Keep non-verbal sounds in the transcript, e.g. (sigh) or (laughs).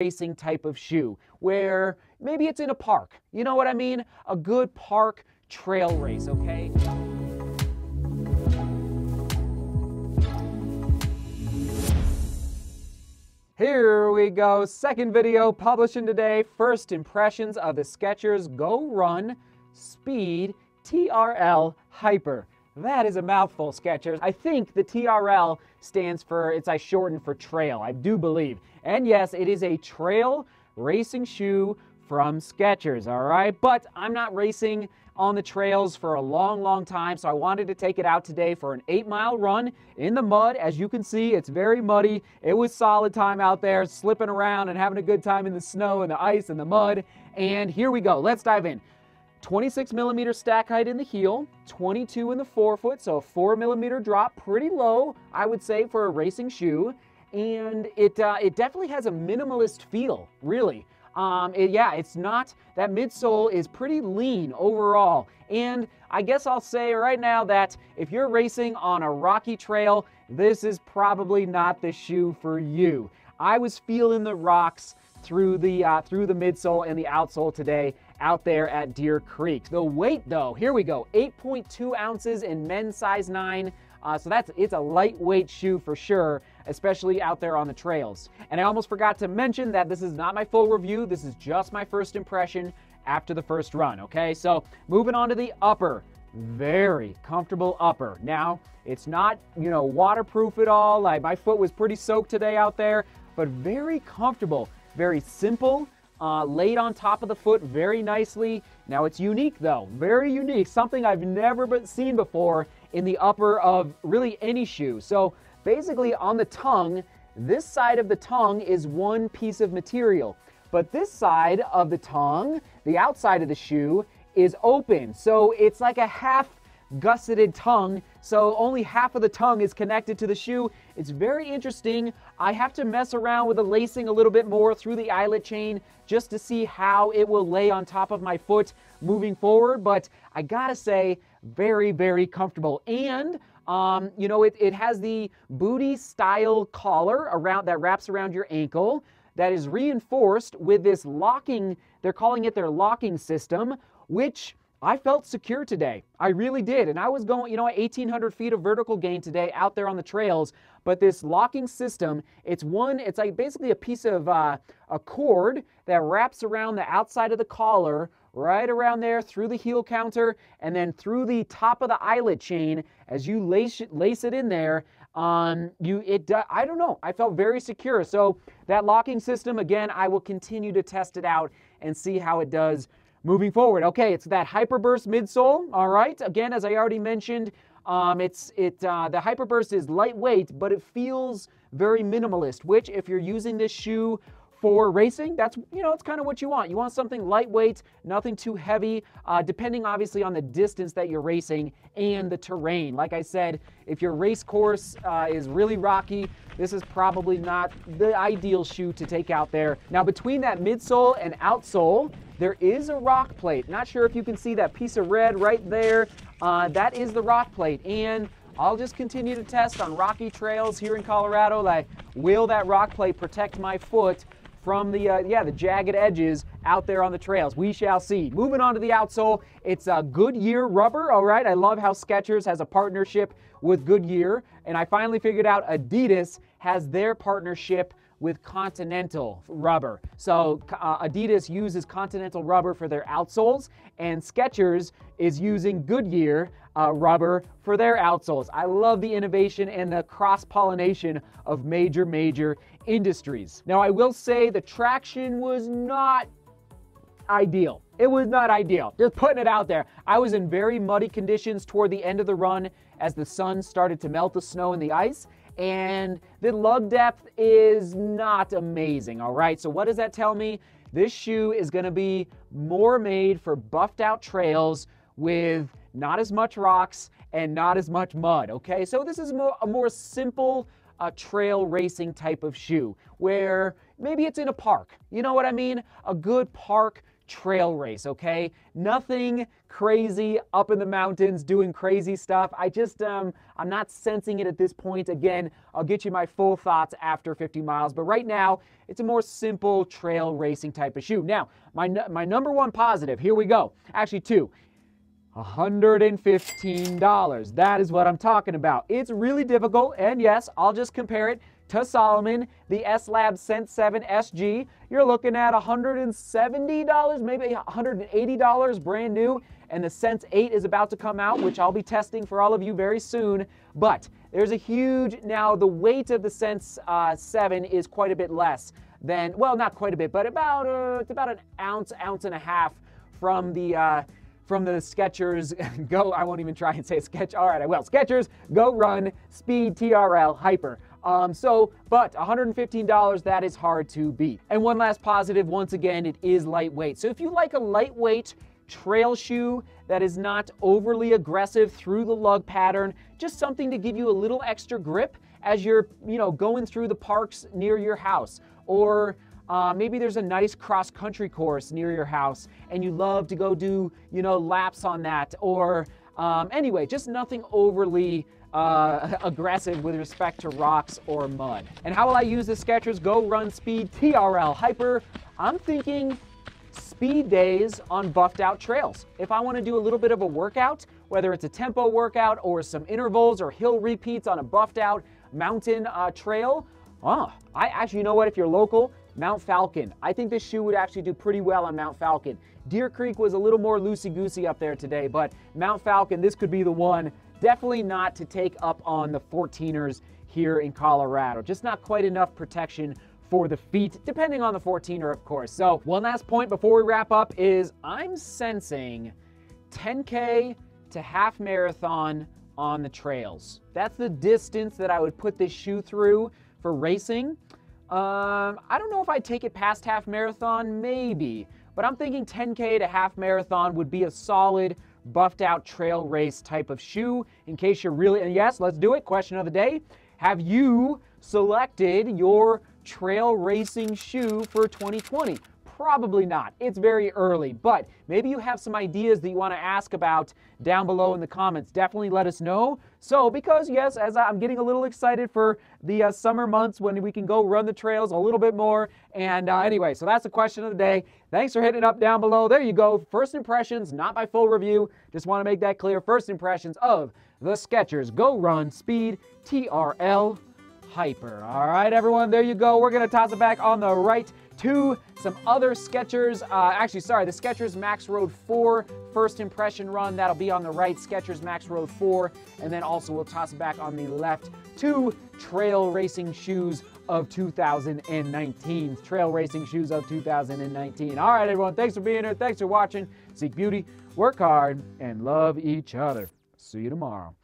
racing type of shoe where maybe it's in a park. You know what I mean? A good park trail race, okay? Here we go, second video publishing today. First impressions of the Skechers Go Run Speed TRL Hyper. That is a mouthful, Skechers. I think the TRL stands for, it's I shortened for trail, I do believe. And yes, it is a trail racing shoe from Skechers, all right? But I'm not racing on the trails for a long, long time, so I wanted to take it out today for an eight mile run in the mud. As you can see, it's very muddy. It was solid time out there, slipping around and having a good time in the snow and the ice and the mud. And here we go. Let's dive in. 26 millimeter stack height in the heel, 22 in the forefoot, so a 4 millimeter drop, pretty low, I would say, for a racing shoe. And it, uh, it definitely has a minimalist feel, really. Um, it, yeah, it's not, that midsole is pretty lean overall. And I guess I'll say right now that if you're racing on a rocky trail, this is probably not the shoe for you. I was feeling the rocks through the uh, through the midsole and the outsole today out there at Deer Creek. The weight though, here we go, 8.2 ounces in men's size 9. Uh, so that's it's a lightweight shoe for sure, especially out there on the trails. And I almost forgot to mention that this is not my full review. This is just my first impression after the first run. Okay, so moving on to the upper, very comfortable upper. Now it's not you know waterproof at all. Like my foot was pretty soaked today out there, but very comfortable, very simple uh, laid on top of the foot very nicely. Now it's unique though, very unique, something I've never seen before in the upper of really any shoe. So basically on the tongue, this side of the tongue is one piece of material, but this side of the tongue, the outside of the shoe, is open. So it's like a half gusseted tongue, so only half of the tongue is connected to the shoe. It's very interesting. I have to mess around with the lacing a little bit more through the eyelet chain just to see how it will lay on top of my foot moving forward, but I gotta say, very, very comfortable. And um, you know, it, it has the booty style collar around that wraps around your ankle that is reinforced with this locking, they're calling it their locking system, which I felt secure today. I really did. And I was going, you know, 1,800 feet of vertical gain today out there on the trails. But this locking system, it's one, it's like basically a piece of uh, a cord that wraps around the outside of the collar, right around there through the heel counter, and then through the top of the eyelet chain. As you lace it, lace it in there, um, you it I don't know. I felt very secure. So that locking system, again, I will continue to test it out and see how it does Moving forward, okay, it's that Hyperburst midsole. All right, again, as I already mentioned, um, it's it uh, the Hyperburst is lightweight, but it feels very minimalist. Which, if you're using this shoe for racing, that's you know it's kind of what you want. You want something lightweight, nothing too heavy, uh, depending obviously on the distance that you're racing and the terrain. Like I said, if your race course uh, is really rocky, this is probably not the ideal shoe to take out there. Now between that midsole and outsole, there is a rock plate. Not sure if you can see that piece of red right there. Uh, that is the rock plate, and I'll just continue to test on rocky trails here in Colorado. Like, will that rock plate protect my foot from the uh, yeah the jagged edges out there on the trails. We shall see. Moving on to the outsole, it's a Goodyear rubber. All right, I love how Skechers has a partnership with Goodyear, and I finally figured out Adidas has their partnership with Continental rubber. So uh, Adidas uses Continental rubber for their outsoles, and Skechers is using Goodyear uh, rubber for their outsoles. I love the innovation and the cross pollination of major, major industries. Now, I will say the traction was not ideal. It was not ideal. Just putting it out there. I was in very muddy conditions toward the end of the run as the sun started to melt the snow and the ice. And the lug depth is not amazing, all right? So, what does that tell me? This shoe is gonna be more made for buffed out trails with not as much rocks and not as much mud, okay? So, this is more, a more simple a trail racing type of shoe where maybe it's in a park. You know what I mean? A good park trail race, okay? Nothing crazy up in the mountains doing crazy stuff. I just, um, I'm not sensing it at this point. Again, I'll get you my full thoughts after 50 miles, but right now, it's a more simple trail racing type of shoe. Now, my, my number one positive, here we go. Actually, two. $115. That is what I'm talking about. It's really difficult, and yes, I'll just compare it to Salomon, the S-Lab Sense 7 SG. You're looking at $170, maybe $180 brand new, and the Sense 8 is about to come out, which I'll be testing for all of you very soon. But there's a huge, now the weight of the Sense uh, 7 is quite a bit less than, well, not quite a bit, but about, uh, it's about an ounce, ounce and a half from the, uh, from the Skechers (laughs) Go, I won't even try and say Sketch, all right, I will. Skechers Go Run Speed TRL Hyper. Um, so, but $115, that is hard to beat. And one last positive, once again, it is lightweight. So if you like a lightweight trail shoe that is not overly aggressive through the lug pattern, just something to give you a little extra grip as you're, you know, going through the parks near your house or uh, maybe there's a nice cross country course near your house and you love to go do, you know, laps on that. Or um, anyway, just nothing overly uh, (laughs) aggressive with respect to rocks or mud. And how will I use the Skechers Go Run Speed TRL Hyper? I'm thinking speed days on buffed out trails. If I want to do a little bit of a workout, whether it's a tempo workout or some intervals or hill repeats on a buffed out mountain uh, trail, oh, I actually, you know what, if you're local, Mount Falcon. I think this shoe would actually do pretty well on Mount Falcon. Deer Creek was a little more loosey-goosey up there today, but Mount Falcon, this could be the one. Definitely not to take up on the 14ers here in Colorado. Just not quite enough protection for the feet, depending on the 14er, of course. So one last point before we wrap up is I'm sensing 10K to half marathon on the trails. That's the distance that I would put this shoe through for racing. Um, I don't know if I'd take it past half marathon, maybe, but I'm thinking 10K to half marathon would be a solid buffed out trail race type of shoe in case you're really, and yes, let's do it. Question of the day. Have you selected your trail racing shoe for 2020? Probably not. It's very early, but maybe you have some ideas that you want to ask about down below in the comments. Definitely let us know. So, because yes, as I'm getting a little excited for the uh, summer months when we can go run the trails a little bit more. And uh, anyway, so that's the question of the day. Thanks for hitting it up down below. There you go. First impressions, not my full review. Just want to make that clear. First impressions of the Skechers Go Run Speed TRL Hyper. All right, everyone, there you go. We're to toss it back on the right to some other Skechers. Uh, actually, sorry, the Skechers Max Road 4 first impression run. That'll be on the right, Skechers Max Road 4. And then also we'll toss it back on the left to trail racing shoes of 2019. Trail racing shoes of 2019. All right, everyone, thanks for being here. Thanks for watching. Seek beauty, work hard, and love each other. See you tomorrow.